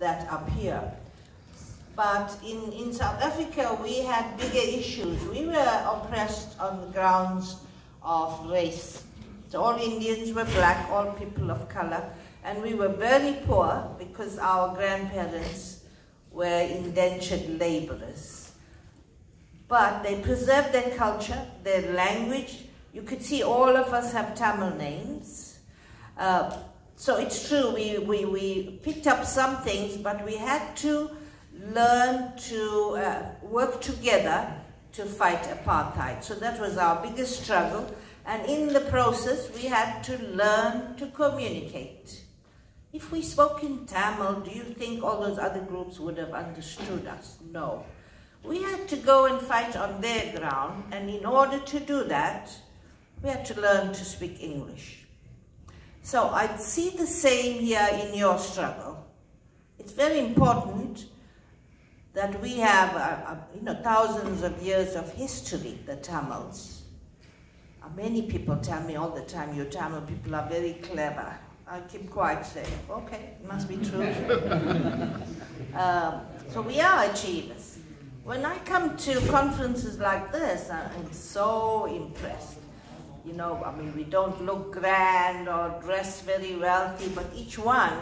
that appear. But in, in South Africa, we had bigger issues. We were oppressed on the grounds of race. So all Indians were black, all people of color. And we were very poor because our grandparents were indentured laborers. But they preserved their culture, their language. You could see all of us have Tamil names. Uh, so it's true, we, we, we picked up some things, but we had to learn to uh, work together to fight apartheid. So that was our biggest struggle. And in the process, we had to learn to communicate. If we spoke in Tamil, do you think all those other groups would have understood us? No. We had to go and fight on their ground, and in order to do that, we had to learn to speak English. So I see the same here in your struggle. It's very important that we have, uh, uh, you know, thousands of years of history, the Tamils. Uh, many people tell me all the time, you Tamil people are very clever. I keep quiet saying, okay, it must be true. um, so we are achievers. When I come to conferences like this, I'm so impressed. You know, I mean, we don't look grand or dress very wealthy, but each one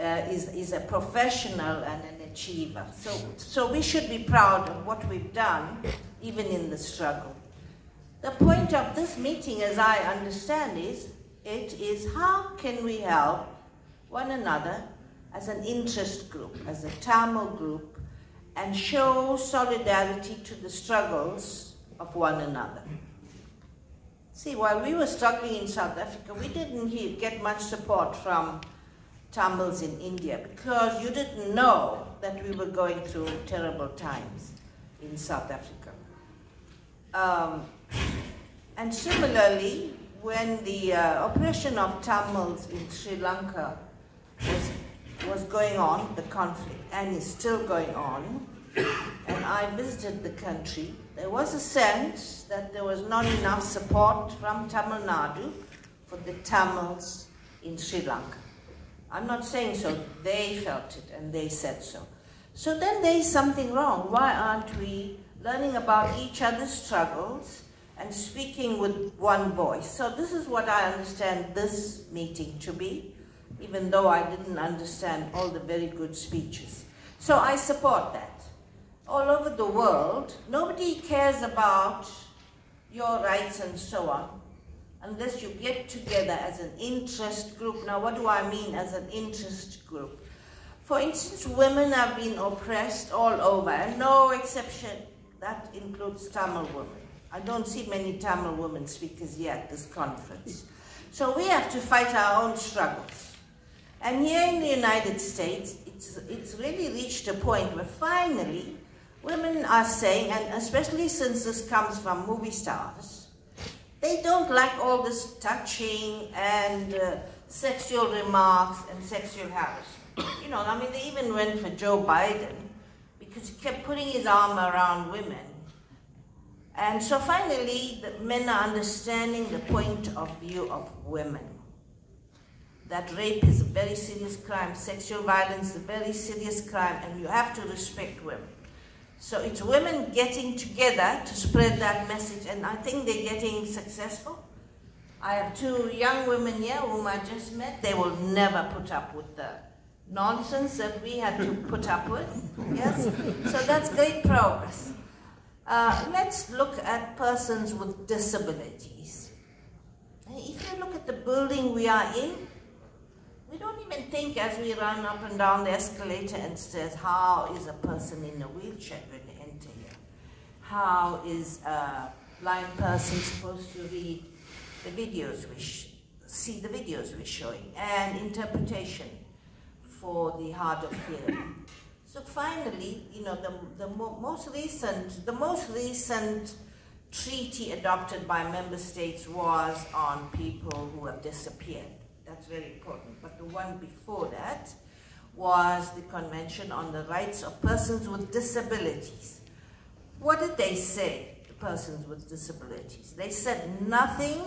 uh, is, is a professional and an achiever. So, so we should be proud of what we've done, even in the struggle. The point of this meeting, as I understand is, it is how can we help one another as an interest group, as a Tamil group, and show solidarity to the struggles of one another. See, while we were struggling in South Africa, we didn't get much support from Tamils in India because you didn't know that we were going through terrible times in South Africa. Um, and similarly, when the uh, oppression of Tamils in Sri Lanka was, was going on, the conflict, and is still going on, I visited the country, there was a sense that there was not enough support from Tamil Nadu for the Tamils in Sri Lanka. I'm not saying so, they felt it and they said so. So then there is something wrong. Why aren't we learning about each other's struggles and speaking with one voice? So this is what I understand this meeting to be, even though I didn't understand all the very good speeches. So I support that. All over the world, nobody cares about your rights and so on unless you get together as an interest group. Now, what do I mean as an interest group? For instance, women have been oppressed all over, no exception. That includes Tamil women. I don't see many Tamil women speakers here at this conference. So we have to fight our own struggles. And here in the United States, it's, it's really reached a point where finally women are saying, and especially since this comes from movie stars, they don't like all this touching and uh, sexual remarks and sexual harassment. You know, I mean, they even went for Joe Biden because he kept putting his arm around women. And so finally, the men are understanding the point of view of women. That rape is a very serious crime, sexual violence is a very serious crime, and you have to respect women. So it's women getting together to spread that message, and I think they're getting successful. I have two young women here whom I just met. They will never put up with the nonsense that we had to put up with. Yes? So that's great progress. Uh, let's look at persons with disabilities. If you look at the building we are in, we don't even think as we run up and down the escalator and stairs, how is a person in a wheelchair going to enter here? How is a blind person supposed to read the videos we see the videos we're showing and interpretation for the hard of hearing. So finally, you know, the, the mo most recent, the most recent treaty adopted by member states was on people who have disappeared. That's very important. But the one before that was the Convention on the Rights of Persons with Disabilities. What did they say, the persons with disabilities? They said nothing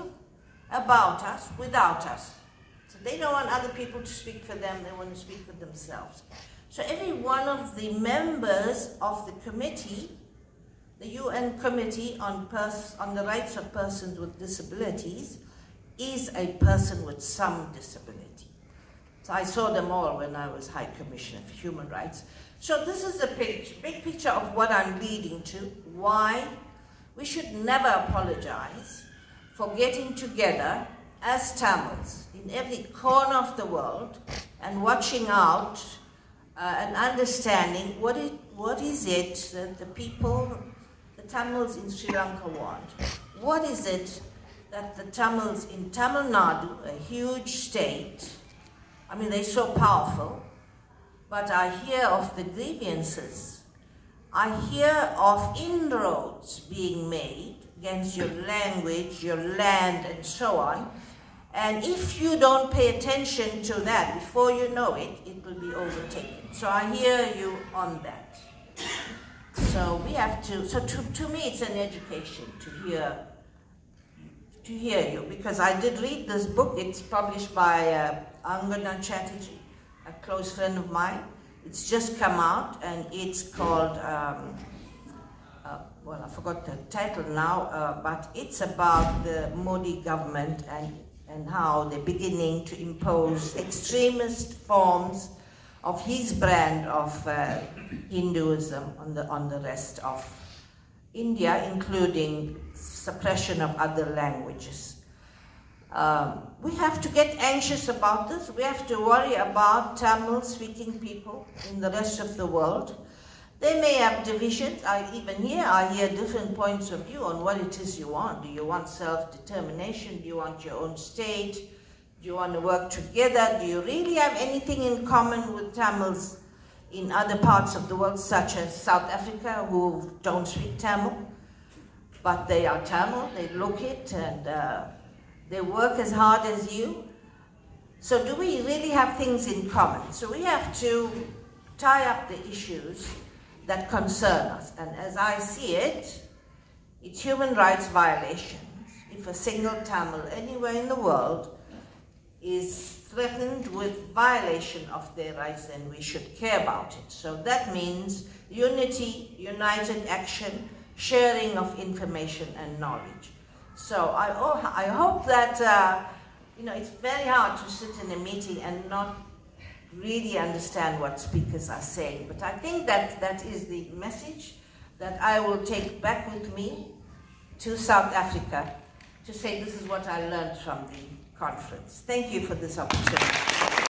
about us without us. So they don't want other people to speak for them, they want to speak for themselves. So every one of the members of the committee, the UN Committee on, on the Rights of Persons with Disabilities, is a person with some disability. So I saw them all when I was High Commissioner for Human Rights. So this is a picture, big picture of what I'm leading to, why we should never apologize for getting together as Tamils in every corner of the world and watching out uh, and understanding what, it, what is it that the people, the Tamils in Sri Lanka want. What is it that the Tamils in Tamil Nadu, a huge state, I mean, they're so powerful, but I hear of the grievances. I hear of inroads being made against your language, your land, and so on. And if you don't pay attention to that, before you know it, it will be overtaken. So I hear you on that. So we have to, so to, to me it's an education to hear, to hear you. Because I did read this book, it's published by uh, Angana Chatterjee, a close friend of mine. It's just come out and it's called, um, uh, well, I forgot the title now, uh, but it's about the Modi government and, and how they're beginning to impose extremist forms of his brand of uh, Hinduism on the, on the rest of India, including suppression of other languages. Um, we have to get anxious about this. We have to worry about Tamil-speaking people in the rest of the world. They may have divisions. I, even here, I hear different points of view on what it is you want. Do you want self-determination? Do you want your own state? Do you want to work together? Do you really have anything in common with Tamils in other parts of the world, such as South Africa, who don't speak Tamil? But they are Tamil, they look it, and uh, they work as hard as you. So do we really have things in common? So we have to tie up the issues that concern us. And as I see it, it's human rights violations. If a single Tamil anywhere in the world is threatened with violation of their rights, then we should care about it. So that means unity, united action, sharing of information and knowledge. So I, oh, I hope that, uh, you know, it's very hard to sit in a meeting and not really understand what speakers are saying. But I think that that is the message that I will take back with me to South Africa to say this is what I learned from the conference. Thank you for this opportunity.